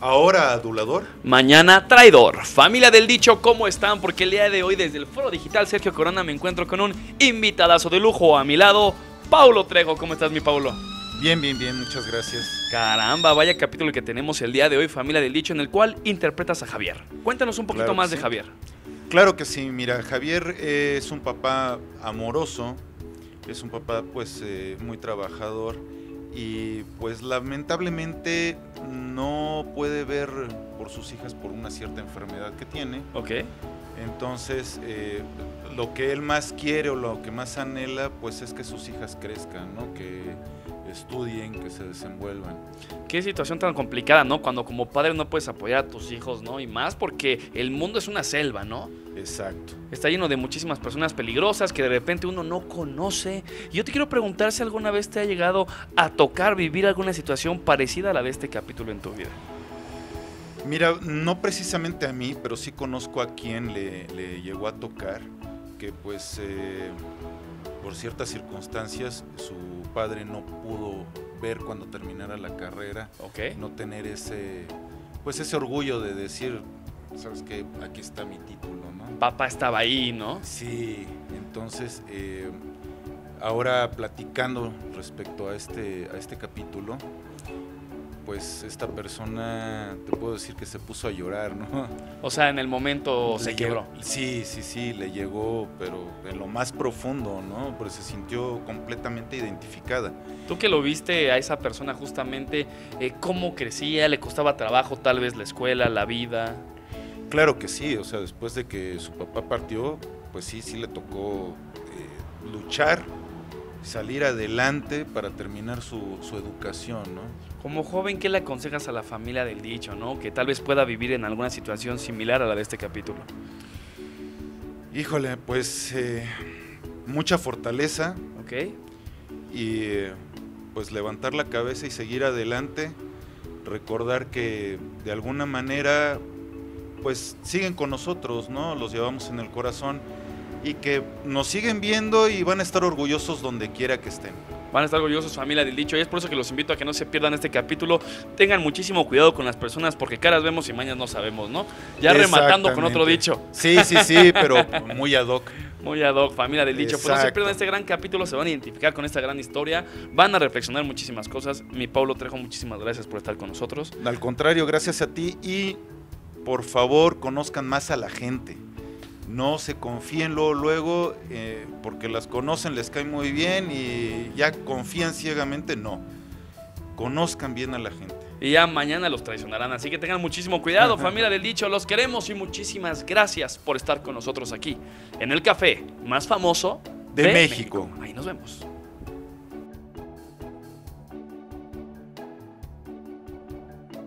Ahora adulador. Mañana traidor. Familia del dicho, ¿cómo están? Porque el día de hoy desde el Foro Digital Sergio Corona me encuentro con un invitadazo de lujo a mi lado, Paulo Trejo. ¿Cómo estás, mi Paulo? Bien, bien, bien, muchas gracias. Caramba, vaya capítulo que tenemos el día de hoy, Familia del Dicho, en el cual interpretas a Javier. Cuéntanos un poquito Claro más de. Javier. Claro que sí, mira, Javier es un papá amoroso, es un papá pues eh, muy trabajador y pues lamentablemente no puede ver por sus hijas por una cierta enfermedad que tiene. Ok. Entonces, eh, lo que él más quiere o lo que más anhela, pues es que sus hijas crezcan, ¿no? Que estudien, que se desenvuelvan. Qué situación tan complicada, ¿no? Cuando como padre no puedes apoyar a tus hijos, ¿no? Y más porque el mundo es una selva, ¿no? Exacto. Está lleno de muchísimas personas peligrosas que de repente uno no conoce. Y yo te quiero preguntar si alguna vez te ha llegado a tocar vivir alguna situación parecida a la de este capítulo en tu vida. Mira, no precisamente a mí, pero sí conozco a quien le, le llegó a tocar, que pues eh, por ciertas circunstancias su padre no pudo ver cuando terminara la carrera, no tener ese, pues ese orgullo de decir, sabes que aquí está mi título, ¿no? Papá estaba ahí, ¿no? Sí, entonces eh, ahora platicando respecto a este, a este capítulo, pues esta persona, te puedo decir que se puso a llorar, ¿no? O sea, en el momento se quebró. Sí, sí, sí, le llegó, pero en lo más profundo, ¿no? Pero se sintió completamente identificada. Tú que lo viste a esa persona justamente, eh, cómo crecía, le costaba trabajo tal vez la escuela, la vida. Claro que sí, o sea, después de que su papá partió, pues sí, sí le tocó eh, luchar, salir adelante para terminar su, su educación, ¿no? Como joven, ¿qué le aconsejas a la familia del dicho, no? Que tal vez pueda vivir en alguna situación similar a la de este capítulo. Híjole, pues eh, mucha fortaleza ¿Ok? y eh, pues levantar la cabeza y seguir adelante, recordar que de alguna manera pues siguen con nosotros, ¿no? Los llevamos en el corazón y que nos siguen viendo y van a estar orgullosos donde quiera que estén. Van a estar orgullosos familia del dicho y es por eso que los invito a que no se pierdan este capítulo. Tengan muchísimo cuidado con las personas porque caras vemos y mañas no sabemos, ¿no? Ya rematando con otro dicho. Sí, sí, sí, pero muy ad hoc. Muy ad hoc, familia del dicho. Pues no se pierdan este gran capítulo, se van a identificar con esta gran historia, van a reflexionar muchísimas cosas. Mi Paulo Trejo, muchísimas gracias por estar con nosotros. Al contrario, gracias a ti y por favor conozcan más a la gente. No se confíen luego, luego eh, porque las conocen, les cae muy bien y ya confían ciegamente, no. Conozcan bien a la gente. Y ya mañana los traicionarán, así que tengan muchísimo cuidado, familia del dicho, los queremos y muchísimas gracias por estar con nosotros aquí, en el café más famoso De México. Ahí nos vemos.